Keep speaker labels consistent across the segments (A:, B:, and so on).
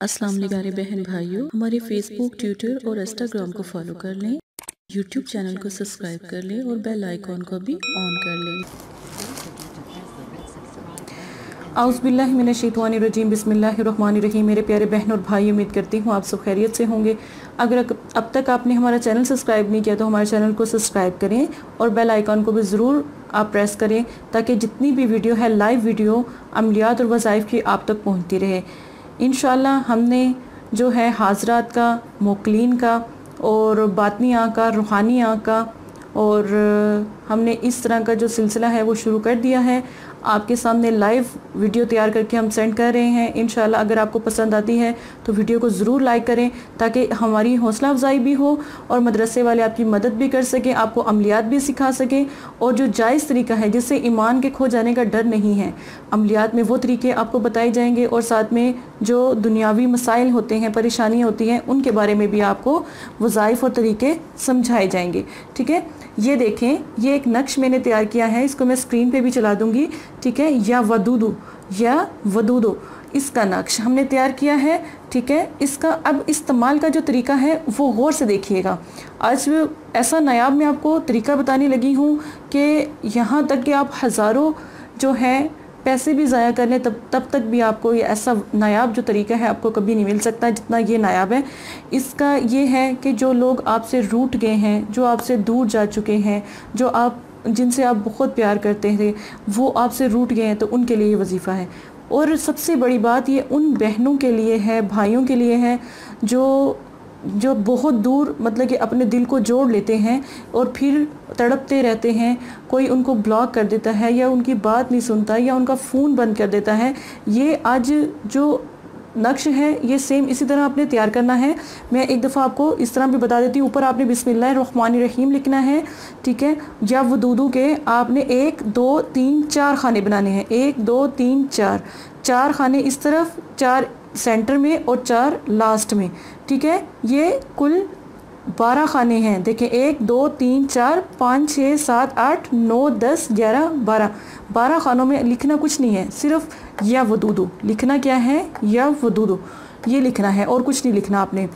A: अस्सलाम प्यारे बहन भाइयों। हमारे फेसबुक ट्विटर और इंस्टाग्राम को फॉलो कर लें। यूट्यूब चैनल को सब्सक्राइब कर लें और बेल आइकॉन को भी ऑन कर लें।
B: आउज़बिल्लिमिनशैतवानरजीम बिस्मिल्लाहिर्रहमानिर्रहीम मेरे प्यारे बहन और भाई उम्मीद करती हूँ आप सब खैरियत से होंगे। अगर अब तक आपने हमारा चैनल सब्सक्राइब नहीं किया तो हमारे चैनल को सब्सक्राइब करें और बेल आइकॉन को भी ज़रूर आप प्रेस करें ताकि जितनी भी वीडियो है लाइव वीडियो अमलियात और वज़ाइफ की आप तक पहुँचती रहे। इन हमने जो है हाजरात का, मोकलिन का और बातनी आ का रूहानी आ का और हमने इस तरह का जो सिलसिला है वो शुरू कर दिया है। आपके सामने लाइव वीडियो तैयार करके हम सेंड कर रहे हैं। इन अगर आपको पसंद आती है तो वीडियो को ज़रूर लाइक करें ताकि हमारी हौसला अफजाई भी हो और मदरसे वाले आपकी मदद भी कर सकें, आपको अमलियात भी सिखा सकें। और जो जायज़ तरीका है, जिससे ईमान के खो जाने का डर नहीं है, अमलियात में वो तरीके आपको बताए जाएँगे और साथ में जो दुनियावी मसाइल होते हैं, परेशानियाँ होती हैं, उनके बारे में भी आपको वज़ाइफ और तरीके समझाए जाएँगे। ठीक है? ये देखें, ये एक नक्श मैंने तैयार किया है, इसको मैं स्क्रीन पे भी चला दूँगी। ठीक है, या वदूदू, या वदूदो। इसका नक्श हमने तैयार किया है, ठीक है? इसका अब इस्तेमाल का जो तरीका है, वो गौर से देखिएगा। आज ऐसा नायाब मैं आपको तरीका बताने लगी हूँ कि यहाँ तक कि आप हज़ारों जो है, पैसे भी ज़ाया कर लें, तब तब तक भी आपको ये ऐसा नायाब जो तरीका है, आपको कभी नहीं मिल सकता जितना ये नायाब है। इसका ये है कि जो लोग आपसे रूट गए हैं, जो आपसे दूर जा चुके हैं, जो आप जिनसे आप बहुत प्यार करते थे, वो आपसे रूट गए हैं तो उनके लिए ये वजीफ़ा है। और सबसे बड़ी बात ये उन बहनों के लिए है, भाइयों के लिए है, जो जो बहुत दूर मतलब कि अपने दिल को जोड़ लेते हैं और फिर तड़पते रहते हैं, कोई उनको ब्लॉक कर देता है या उनकी बात नहीं सुनता या उनका फ़ोन बंद कर देता है। ये आज जो नक्श है, ये सेम इसी तरह आपने तैयार करना है। मैं एक दफ़ा आपको इस तरह भी बता देती हूँ। ऊपर आपने बिस्मिल्लाहिर्रहमानिर्रहीम लिखना है, ठीक है? या वदूदू के आपने एक, दो, तीन, चार खाने बनाने हैं। एक, दो, तीन, चार। चार खाने इस तरफ़, चार सेंटर में और चार लास्ट में, ठीक है? ये कुल बारह खाने हैं। देखें, एक, दो, तीन, चार, पाँच छः सात, आठ, नौ, दस, ग्यारह, बारह। बारह खानों में लिखना कुछ नहीं है, सिर्फ़ या वदूदो लिखना क्या है? या वदूदो ये लिखना है और कुछ नहीं लिखना आपने।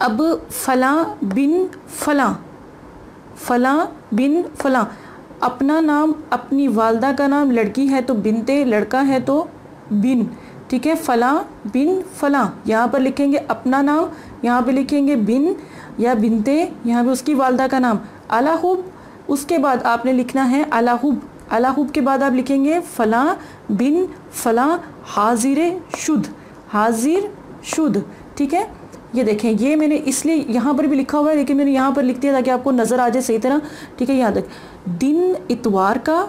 B: अब फ़लाँ बिन फ़लाँ। फ़लाँ बिन फ़लाँ। अपना नाम, अपनी वालदा का नाम, लड़की है तो बिनते, लड़का है तो बिन। ठीक है, फ़ला बिन फ़ला। यहाँ पर लिखेंगे अपना नाम, यहाँ पे लिखेंगे बिन या बिनते, यहाँ पे उसकी वालदा का नाम। अलाहुब, उसके बाद आपने लिखना है अलाहुब। अलाहुब के बाद आप लिखेंगे फ़ला बिन फ़ला, हाजिर शुद्ध। हाजिर शुद्ध, ठीक है? ये देखें, ये मैंने इसलिए यहाँ पर भी लिखा हुआ है, लेकिन मैंने यहाँ पर लिख दिया ताकि आपको नज़र आ जाए सही तरह। ठीक है, यहाँ तक। दिन इतवार का,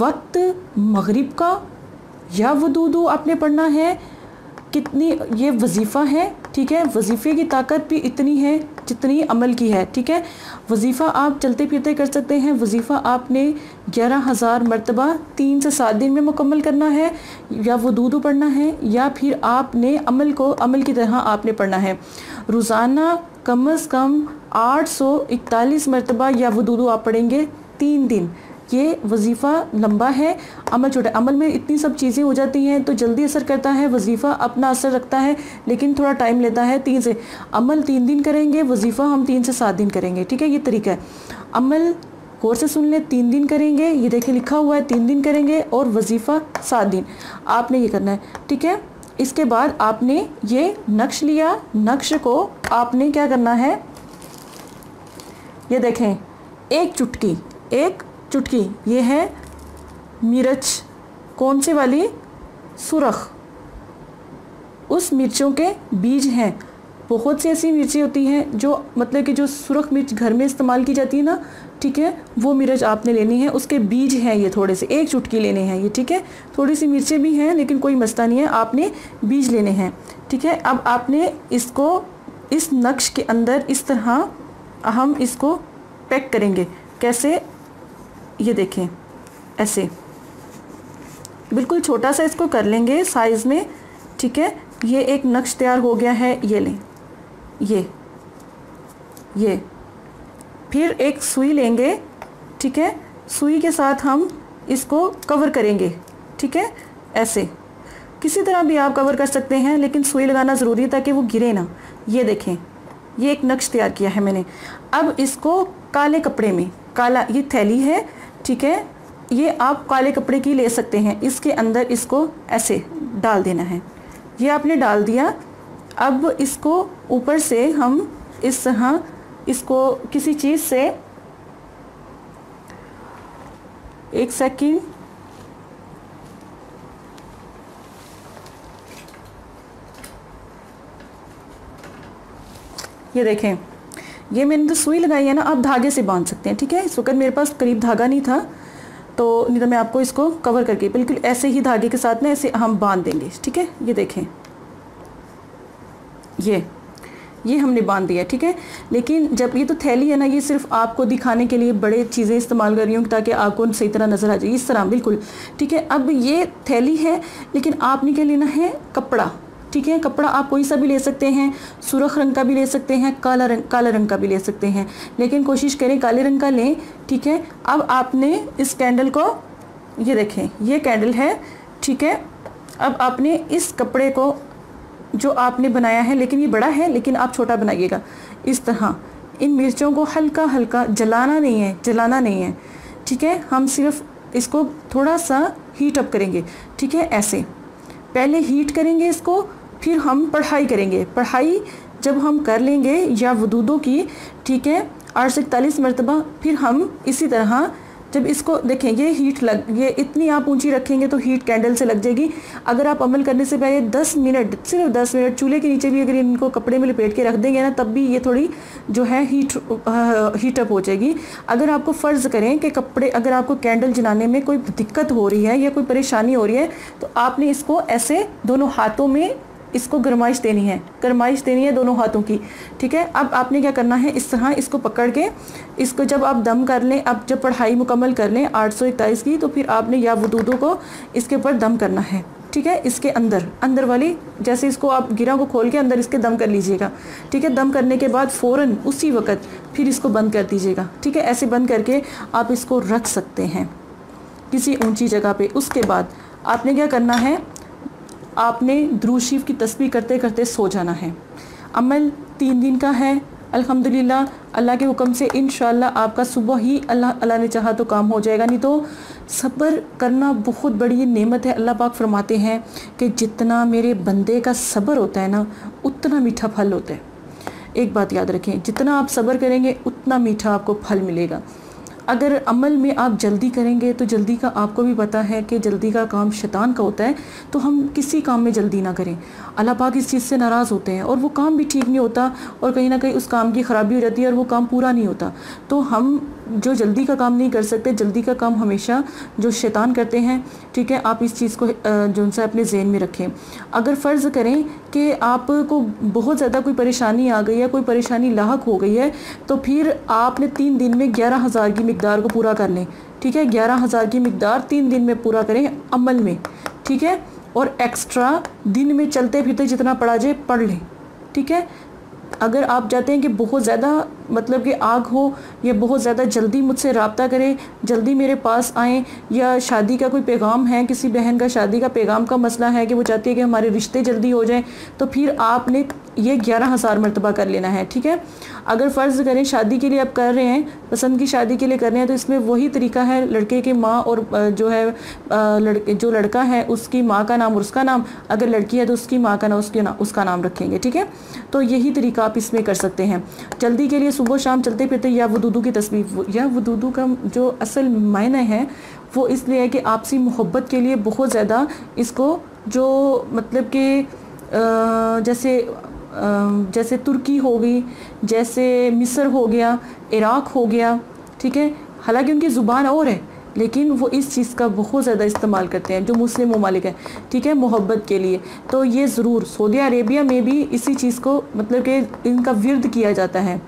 B: वक्त मगरिब का या वदूदू आपने पढ़ना है? कितनी, ये वजीफ़ा है, ठीक है? वजीफ़े की ताकत भी इतनी है जितनी अमल की है, ठीक है? वजीफ़ा आप चलते फिरते कर सकते हैं। वजीफ़ा आपने ग्यारह हज़ार मरतबा तीन से सात दिन में मुकम्मल करना है, या वदूदू पढ़ना है, या फिर आपने अमल को, अमल की तरह आपने पढ़ना है। रोज़ाना कम अज़ कम आठ सौ इकतालीस मरतबा या वदूदू आप पढ़ेंगे तीन दिन। ये वजीफ़ा लंबा है, अमल छोटा, अमल में इतनी सब चीज़ें हो जाती हैं तो जल्दी असर करता है, वजीफ़ा अपना असर रखता है, लेकिन थोड़ा टाइम लेता है तीन से, अमल तीन दिन करेंगे, वजीफ़ा हम तीन से सात दिन करेंगे, ठीक है, ये तरीका है। अमल गौर से सुन लें, तीन दिन करेंगे, ये देखें लिखा हुआ है, तीन दिन करेंगे और वजीफ़ा सात दिन, आपने ये करना है, ठीक है? इसके बाद आपने ये नक्श लिया, नक्श को आपने क्या करना है, ये देखें, एक चुटकी, एक चुटकी। ये है मिर्च कौन से वाली? सुरख। उस मिर्चों के बीज हैं। बहुत सी ऐसी मिर्ची होती हैं जो मतलब कि जो सुरख मिर्च घर में इस्तेमाल की जाती है ना, ठीक है, वो मिर्च आपने लेनी है। उसके बीज हैं ये थोड़े से। एक चुटकी लेने हैं ये, ठीक है। थोड़ी सी मिर्चें भी हैं, लेकिन कोई मसला नहीं है। आपने बीज लेने हैं, ठीक है। अब आपने इसको, इस नक्श के अंदर इस तरह हम इसको पैक करेंगे। कैसे? ये देखें, ऐसे। बिल्कुल छोटा सा इसको कर लेंगे साइज़ में, ठीक है? ये एक नक्श तैयार हो गया है, ये लें। ये ये। फिर एक सुई लेंगे, ठीक है? सुई के साथ हम इसको कवर करेंगे, ठीक है? ऐसे। किसी तरह भी आप कवर कर सकते हैं, लेकिन सुई लगाना ज़रूरी है ताकि वो गिरे ना। ये देखें, ये एक नक्श तैयार किया है मैंने। अब इसको काले कपड़े में, काला, ये थैली है ठीक है? ये आप काले कपड़े की ले सकते हैं। इसके अंदर इसको ऐसे डाल देना है। ये आपने डाल दिया। अब इसको ऊपर से हम इस तरह इसको किसी चीज़ से एक सेकेंड ये देखें। ये मैंने तो सुई लगाई है ना, आप धागे से बाँध सकते हैं, ठीक है? इस वक्त मेरे पास करीब धागा नहीं था तो नहीं तो मैं आपको इसको कवर करके, बिल्कुल ऐसे ही धागे के साथ ना ऐसे हम बाँध देंगे, ठीक है? ये देखें। ये ये हमने बाँध दिया, ठीक है? लेकिन जब ये तो थैली है ना, ये सिर्फ़ आपको दिखाने के लिए बड़े चीज़ें इस्तेमाल कर रही हूँ ताकि आपको सही तरह नज़र आ जाए, इस तरह, बिल्कुल, ठीक है? अब ये थैली है, लेकिन आपने क्या लेना है? कपड़ा। ठीक है, कपड़ा आप कोई सा भी ले सकते हैं, सुरख रंग का भी ले सकते हैं, काला रंग काला रंग का भी ले सकते हैं। लेकिन कोशिश करें काले रंग का लें, ठीक है? अब आपने इस कैंडल को, ये देखें, ये कैंडल है, ठीक है? अब आपने इस कपड़े को, जो आपने बनाया है, लेकिन ये बड़ा है, लेकिन आप छोटा बनाइएगा। इस तरह, इन मिर्चों को हल्का हल्का जलाना नहीं है, जलाना नहीं है, ठीक है? हम सिर्फ़ इसको थोड़ा सा हीट अप करेंगे, ठीक है? ऐसे। पहले हीट करेंगे इसको फिर हम पढ़ाई करेंगे। पढ़ाई जब हम कर लेंगे या वदूदों की, ठीक है, आठ से इकतालीस मरतबा, फिर हम इसी तरह जब इसको देखें ये हीट लग, ये इतनी आप ऊँची रखेंगे तो हीट कैंडल से लग जाएगी। अगर आप अमल करने से पहले 10 मिनट, सिर्फ़ 10 मिनट, चूल्हे के नीचे भी अगर इनको कपड़े में लपेट के रख देंगे ना, तब भी ये थोड़ी जो है हीट हीटअप हो जाएगी। अगर आपको फ़र्ज़ करें कि कपड़े, अगर आपको कैंडल जलाने में कोई दिक्कत हो रही है या कोई परेशानी हो रही है तो आपने इसको ऐसे दोनों हाथों में इसको गरमाइश देनी है। गरमाइश देनी है दोनों हाथों की। ठीक है? अब आपने क्या करना है? इस तरह इसको पकड़ के, इसको जब आप दम कर लें अब जब पढ़ाई मुकम्मल कर लें आठ सौ इकतालीस की तो फिर आपने या वदूदों को इसके ऊपर दम करना है। ठीक है? इसके अंदर अंदर वाली, जैसे इसको आप गिरा को खोल के अंदर इसके दम कर लीजिएगा। ठीक है? दम करने के बाद फ़ौरन उसी वक्त फिर इसको बंद कर दीजिएगा। ठीक है? ऐसे बंद करके आप इसको रख सकते हैं। किसी ऊँची जगह पे। उसके बाद आपने क्या करना है? आपने द्रूशीफ की तस्वीर करते करते सो जाना है। अमल तीन दिन का है। अल्हम्दुलिल्लाह, अल्लाह के हुक्म से इन आपका सुबह ही अल्लाह अल्लाह ने चाहा तो काम हो जाएगा। नहीं तो सब्र करना बहुत बड़ी नेमत है, अल्लाह पाक फरमाते हैं कि जितना मेरे बंदे का सब्र होता है ना, उतना मीठा फल होता है। एक बात याद रखें, जितना आप सब्र करेंगे, उतना मीठा आपको फल मिलेगा। अगर अमल में आप जल्दी करेंगे तो जल्दी का आपको भी पता है कि जल्दी का काम शैतान का होता है तो हम किसी काम में जल्दी ना करें। अल्लाह पाक इस चीज़ से नाराज़ होते हैं और वो काम भी ठीक नहीं होता और कहीं ना कहीं उस काम की ख़राबी हो जाती है और वो काम पूरा नहीं होता। तो हम जो जल्दी का काम नहीं कर सकते, जल्दी का काम हमेशा जो शैतान करते हैं, ठीक है, आप इस चीज़ को जो सा अपने जहन में रखें। अगर फ़र्ज़ करें कि आपको बहुत ज़्यादा कोई परेशानी आ गई है, कोई परेशानी लाक हो गई है तो फिर आपने तीन दिन में ग्यारह हज़ार की मकदार को पूरा कर लें, ठीक है? ग्यारह हज़ार की मकदार तीन दिन में पूरा करें अमल में, ठीक है? और एक्स्ट्रा दिन में चलते फिरते जितना पढ़ा जाए, पढ़ लें, ठीक है? अगर आप चाहते हैं कि बहुत ज़्यादा मतलब कि आग हो, या बहुत ज़्यादा जल्दी मुझसे रबता करें, जल्दी मेरे पास आएँ, या शादी का कोई पैगाम है, किसी बहन का शादी का पैगाम का मसला है कि वो चाहती है कि हमारे रिश्ते जल्दी हो जाएँ तो फिर आपने ये ग्यारह हज़ार मरतबा कर लेना है, ठीक है? अगर फ़र्ज़ करें शादी के लिए आप कर रहे हैं, पसंद की शादी के लिए कर रहे हैं तो इसमें वही तरीका है, लड़के के माँ और जो है लड़के, जो लड़का है, उसकी माँ का नाम और उसका नाम, अगर लड़की है तो उसकी माँ का नाम उसके ना, उसका नाम रखेंगे, ठीक है? तो यही तरीका आप इसमें कर सकते हैं। जल्दी के लिए सुबह शाम चलते फिरते या वदूदू की तस्वीर या वदूदू का जो असल मायने है, वो इसलिए है कि आपसी मोहब्बत के लिए बहुत ज़्यादा इसको जो मतलब कि जैसे जैसे तुर्की हो गई, जैसे मिस्र हो गया, इराक़ हो गया, ठीक है? हालाँकि उनकी ज़ुबान और है, लेकिन वो इस चीज़ का बहुत ज़्यादा इस्तेमाल करते हैं, जो मुस्लिम ममालिक हैं, ठीक है? मोहब्बत के लिए। तो ये ज़रूर, सऊदी अरेबिया में भी इसी चीज़ को मतलब कि इनका विरद किया जाता है।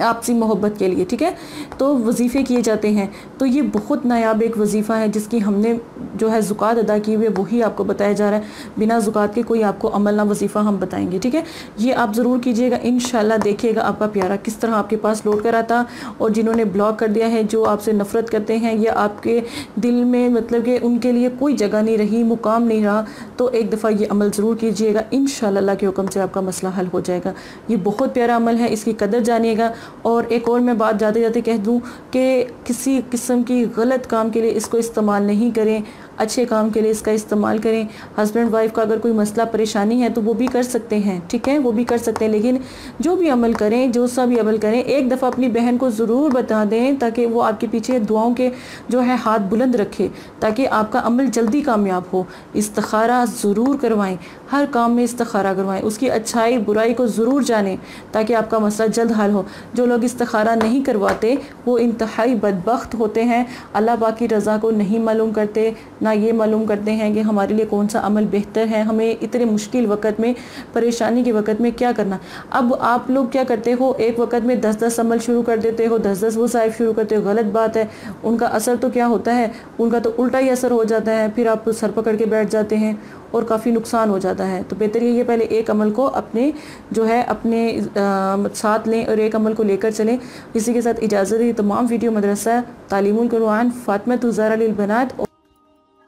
B: आपसी मोहब्बत के लिए, ठीक है? तो वजीफ़े किए जाते हैं। तो ये बहुत नायाब एक वजीफ़ा है, जिसकी हमने जो है ज़ुकात अदा की हुई है, वही आपको बताया जा रहा है। बिना ज़ुकात के कोई आपको अमल ना वजीफ़ा हम बताएँगे, ठीक है? ये आप ज़रूर कीजिएगा इन देखिएगा आपका प्यारा किस तरह आपके पास लौट कर आता और जिन्होंने ब्लॉक कर दिया है, जो आपसे नफ़रत करते हैं या आपके दिल में मतलब कि उनके लिए कोई जगह नहीं रही, मुकाम नहीं रहा तो एक दफ़ा ये अमल ज़रूर कीजिएगा। इन के हुक्म से आपका मसला हल हो जाएगा। ये बहुत प्यारा अमल है, इसकी कदर जानिएगा। और एक और मैं बात जाते जाते कह दूँ कि किसी किस्म की गलत काम के लिए इसको इस्तेमाल नहीं करें, अच्छे काम के लिए इसका इस्तेमाल करें। हस्बैंड वाइफ का अगर कोई मसला, परेशानी है तो वो भी कर सकते हैं, ठीक है? वो भी कर सकते हैं, लेकिन जो भी अमल करें, जो सा भी अमल करें, एक दफ़ा अपनी बहन को ज़रूर बता दें ताकि वो आपके पीछे दुआओं के जो है हाथ बुलंद रखे, ताकि आपका अमल जल्दी कामयाब हो। इस्तारा ज़रूर करवाएँ, हर काम में इस्तारा करवाएँ, उसकी अच्छाई, बुराई को ज़रूर जानें ताकि आपका मसला जल्द हल हो। जो लोग इस्तारा नहीं करवाते वो इंतहाई बदबख्त होते हैं। अल्लाह पाक की रज़ा को नहीं मालूम करते ना ये मालूम करते हैं कि हमारे लिए कौन सा अमल बेहतर है। हमें इतने मुश्किल वक़्त में परेशानी के वक़्त में क्या करना? अब आप लोग क्या करते हो? एक वक़्त में दस दस अमल शुरू कर देते हो दस दस वसाइफ शुरू करते हो गलत बात है। उनका असर तो क्या होता है? उनका तो उल्टा ही असर हो जाता है फिर आप सर पकड़ के बैठ जाते हैं और काफ़ी नुकसान हो जाता है। तो बेहतर ये पहले एक अमल को अपने जो है अपने आ, साथ लें और एक अमल को लेकर चलें। इसी के साथ इजाज़त दी तमाम वीडियो मदरसा, तालीमुल कुरान फ़ातमा तुज़ारा बनात।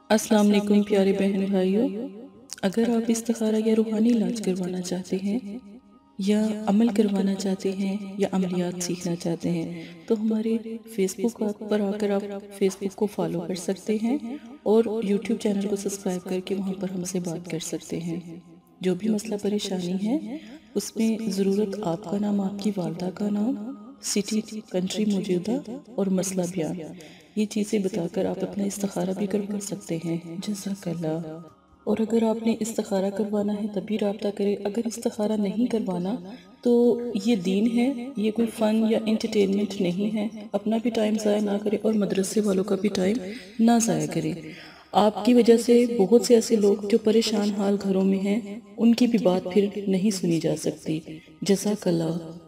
A: अस्सलाम वालेकुम प्यारे बहन भाइयों। अगर आप इस्तारा या रूहानी इलाज करवाना चाहते हैं, या अमल करवाना चाहते हैं, या अमलियात सीखना चाहते हैं तो हमारे फेसबुक पर आकर आप फेसबुक को फॉलो कर सकते हैं और यूट्यूब चैनल को सब्सक्राइब करके वहाँ पर हमसे बात कर सकते हैं। जो भी मसला परेशानी है उसमें ज़रूरत आपका नाम, आपकी वालदा का नाम सिटी कंट्री मौजूदा और मसला बयान। ये चीज़ें बताकर आप अपना इस्तारा भी करवा सकते हैं, जजाकल्ला। और अगर आपने इस्तारा करवाना है तभी रबता करें। अगर इस्तारा नहीं करवाना तो ये दीन है, ये कोई फ़न या इंटरटेनमेंट नहीं है। अपना भी टाइम ज़ाया ना करें और मदरसे वालों का भी टाइम ना ज़ाया करें। आपकी वजह से बहुत से ऐसे लोग जो परेशान हाल घरों में हैं, उनकी भी बात फिर नहीं सुनी जा सकती। जजाकल्ला।